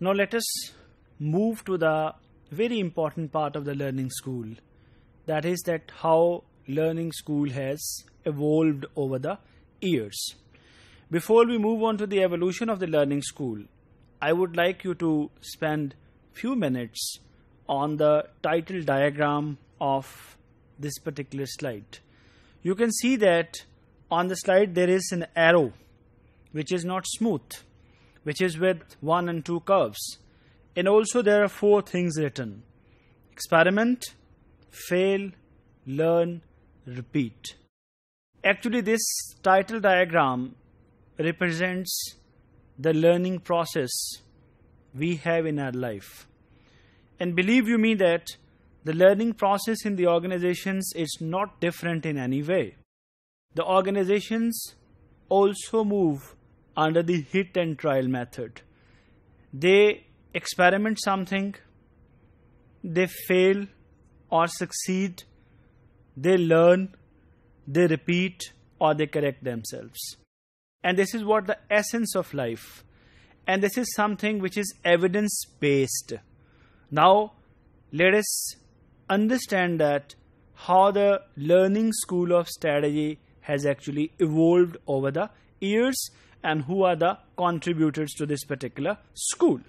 Now let us move to the very important part of the learning school. That is that how learning school has evolved over the years. Before we move on to the evolution of the learning school, I would like you to spend few minutes on the title diagram of this particular slide. You can see that on the slide there is an arrow which is not smooth, which is with one and two curves. And also there are four things written. Experiment, fail, learn, repeat. Actually this title diagram represents the learning process we have in our life. And believe you me that the learning process in the organizations is not different in any way. The organizations also move under the hit and trial method. They experiment something, they fail or succeed, they learn, they repeat, or they correct themselves. And this is what the essence of life. And this is something which is evidence based. Now, let us understand that how the learning school of strategy has actually evolved over the years and who are the contributors to this particular school.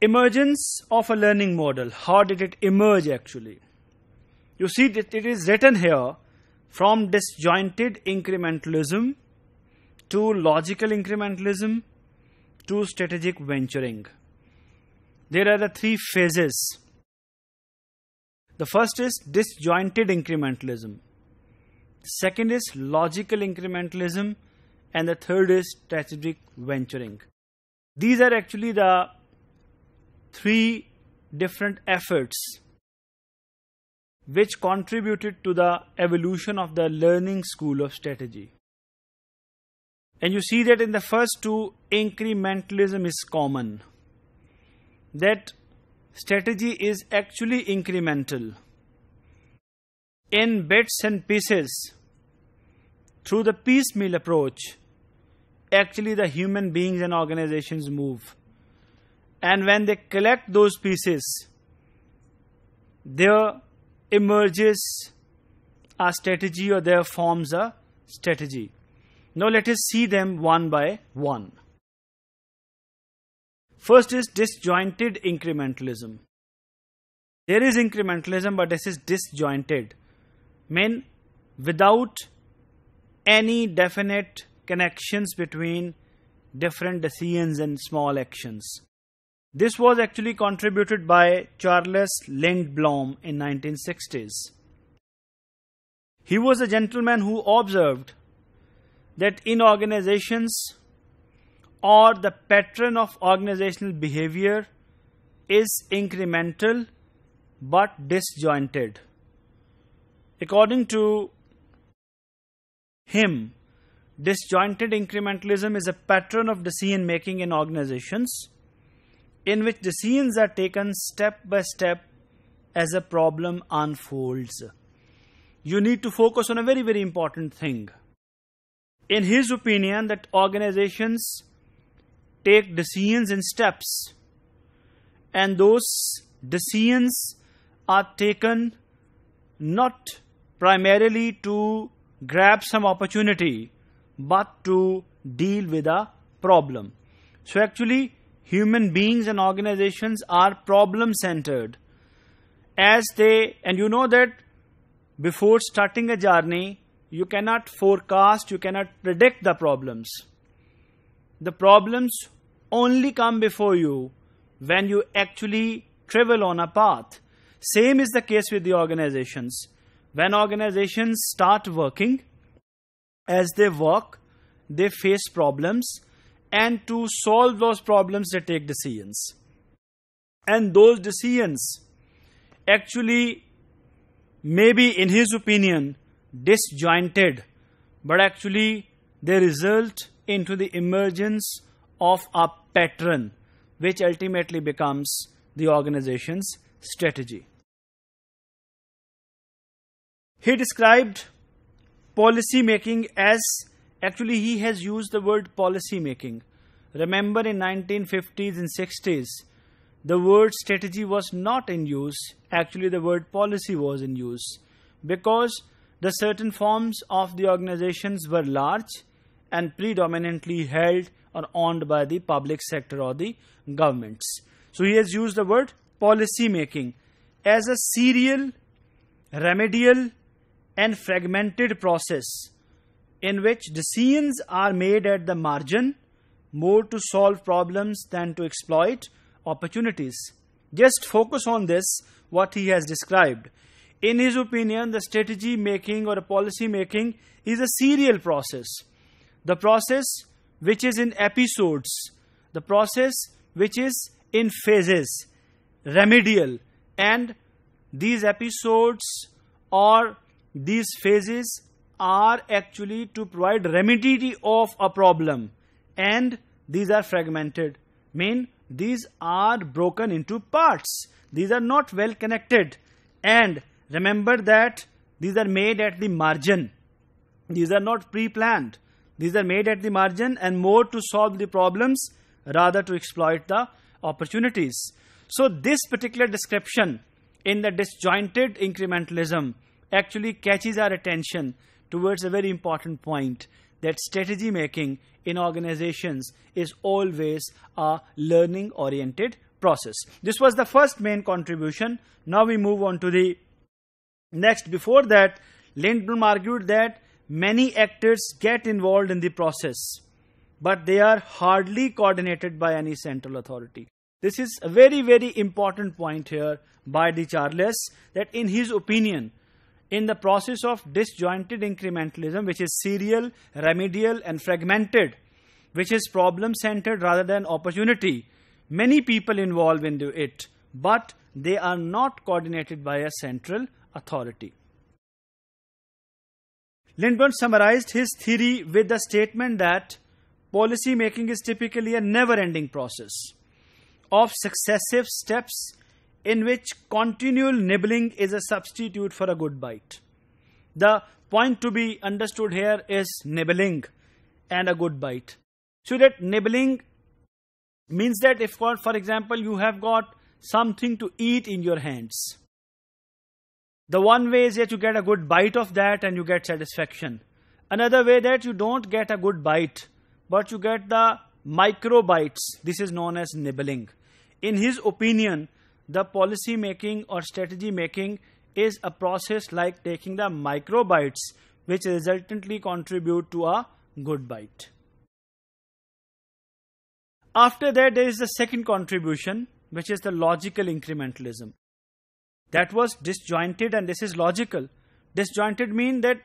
Emergence of a learning model. How did it emerge actually? You see that it is written here from disjointed incrementalism to logical incrementalism to strategic venturing. There are the three phases. The first is disjointed incrementalism. Second is logical incrementalism. And the third is strategic venturing. These are actually the three different efforts which contributed to the evolution of the learning school of strategy. And you see that in the first two, incrementalism is common. That strategy is actually incremental. In bits and pieces, through the piecemeal approach, actually the human beings and organizations move. And when they collect those pieces, there emerges a strategy or there forms a strategy. Now let us see them one by one. First is disjointed incrementalism. There is incrementalism, but this is disjointed. Mean without any definite connections between different decisions and small actions. This was actually contributed by Charles Lindblom in 1960s. He was a gentleman who observed that in organizations or the pattern of organizational behavior is incremental but disjointed. According to him, disjointed incrementalism is a pattern of decision making in organizations in which decisions are taken step by step as a problem unfolds. You need to focus on a very, very important thing. In his opinion, that organizations take decisions in steps, and those decisions are taken not primarily to grab some opportunity but to deal with a problem. So, actually, human beings and organizations are problem centered as they and you know that before starting a journey you cannot forecast you cannot predict the problems. The problems only come before you when you actually travel on a path. Same is the case with the organizations when organizations start working as they work they face problems and to solve those problems they take decisions. And those decisions actually maybe in his opinion disjointed but actually they result into the emergence of a pattern which ultimately becomes the organization's strategy he described policy making as Actually, he has used the word policy making Remember in 1950s and 60s, the word strategy was not in use. Actually, the word policy was in use because the certain forms of the organizations were large and predominantly held or owned by the public sector or the governments. So he has used the word policy making as a serial, remedial, and fragmented process in which decisions are made at the margin more to solve problems than to exploit opportunities. Just focus on this, what he has described. In his opinion, the strategy making or policy making is a serial process. The process which is in episodes, the process which is in phases, remedial, and these episodes or these phases are actually to provide remedy of a problem. And these are fragmented. Mean these are broken into parts. These are not well connected. And remember that these are made at the margin. These are not pre-planned. These are made at the margin and more to solve the problems rather to exploit the opportunities. So this particular description in the disjointed incrementalism actually catches our attention towards a very important point that strategy making in organizations is always a learning oriented process. This was the first main contribution. Now we move on to the next. Before that, Lindblom argued that many actors get involved in the process, but they are hardly coordinated by any central authority. This is a very, very important point here by De Charles that in his opinion, in the process of disjointed incrementalism, which is serial, remedial, and fragmented, which is problem centered rather than opportunity. Many people involved in it, but they are not coordinated by a central authority. Lindblom summarized his theory with the statement that policy making is typically a never ending process of successive steps in which continual nibbling is a substitute for a good bite. The point to be understood here is nibbling and a good bite. So that nibbling means that if, for example, you have got something to eat in your hands, the one way is that you get a good bite of that and you get satisfaction. Another way that you don't get a good bite, but you get the micro bites. This is known as nibbling. In his opinion, the policy making or strategy making is a process like taking the micro microbytes which resultantly contribute to a good bite. After that, there is the second contribution, which is the logical incrementalism. That was disjointed, and this is logical. Disjointed means that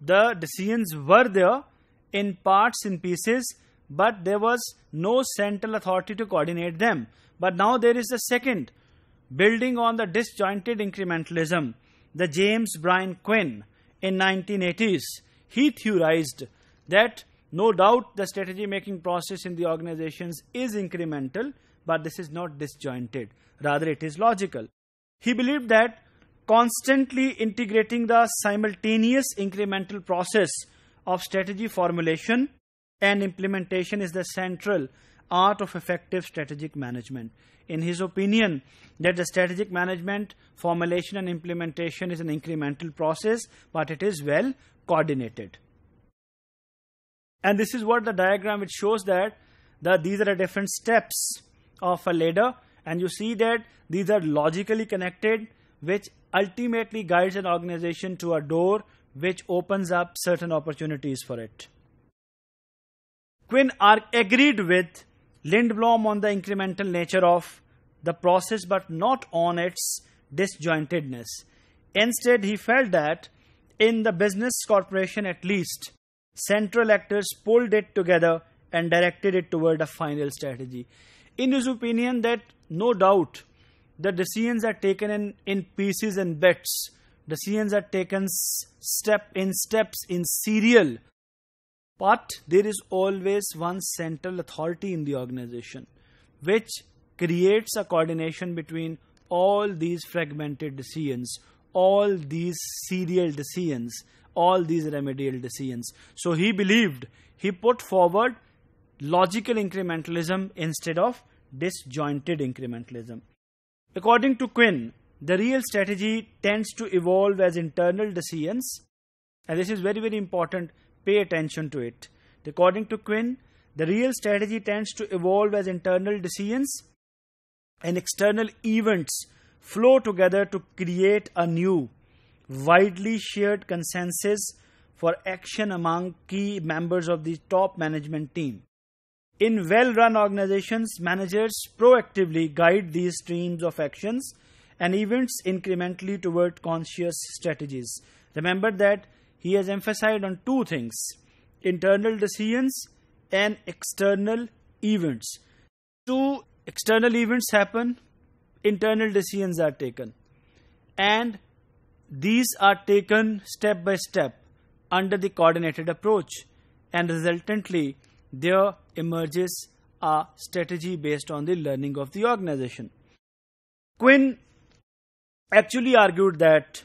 the decisions were there in parts, in pieces, but there was no central authority to coordinate them. But now there is the second building on the disjointed incrementalism, the James Brian Quinn in 1980s, he theorized that no doubt the strategy making process in the organizations is incremental, but this is not disjointed. Rather, it is logical. He believed that constantly integrating the simultaneous incremental process of strategy formulation and implementation is the central art of effective strategic management. In his opinion, that the strategic management, formulation and implementation is an incremental process, but it is well coordinated. And this is what the diagram which shows that the, these are the different steps of a ladder and you see that these are logically connected which ultimately guides an organization to a door which opens up certain opportunities for it. Quinn agreed with Lindblom on the incremental nature of the process but not on its disjointedness. Instead, he felt that in the business corporation at least, central actors pulled it together and directed it toward a final strategy. In his opinion, that no doubt the decisions are taken in, in pieces and bits. Decisions are taken step in steps in serial but there is always one central authority in the organization which creates a coordination between all these fragmented decisions, all these serial decisions, all these remedial decisions. So he believed, he put forward logical incrementalism instead of disjointed incrementalism. According to Quinn, the real strategy tends to evolve as internal decisions, and this is very, very important. Pay attention to it. According to Quinn, the real strategy tends to evolve as internal decisions and external events flow together to create a new, widely shared consensus for action among key members of the top management team. In well run organizations, managers proactively guide these streams of actions and events incrementally toward conscious strategies. Remember that he has emphasized on two things internal decisions and external events. Two external events happen, internal decisions are taken, and these are taken step by step under the coordinated approach, and resultantly, there emerges a strategy based on the learning of the organization. Quinn actually argued that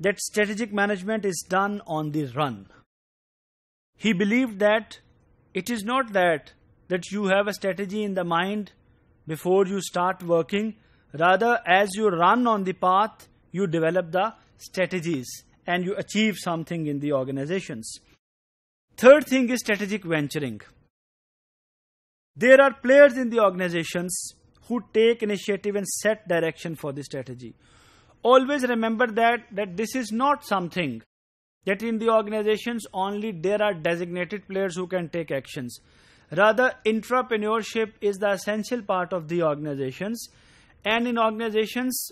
that strategic management is done on the run. He believed that it is not that that you have a strategy in the mind before you start working. Rather as you run on the path you develop the strategies and you achieve something in the organizations. Third thing is strategic venturing. There are players in the organizations who take initiative and set direction for the strategy always remember that that this is not something that in the organizations only there are designated players who can take actions Rather, entrepreneurship is the essential part of the organizations. And in organizations,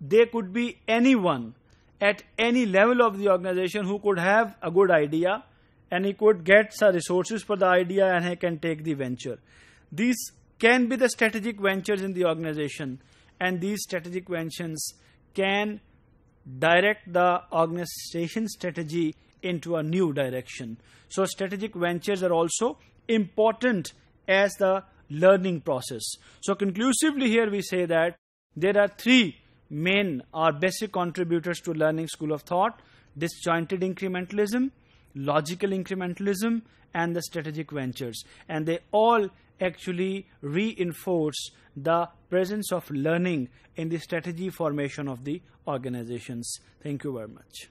there could be anyone at any level of the organization who could have a good idea and he could get some resources for the idea and he can take the venture. These can be the strategic ventures in the organization, and these strategic ventures can direct the organization strategy into a new direction. So, strategic ventures are also important as the learning process. So, conclusively, here we say that there are three main or basic contributors to learning school of thought disjointed incrementalism, logical incrementalism, and the strategic ventures. And they all actually reinforce the presence of learning in the strategy formation of the organizations. Thank you very much.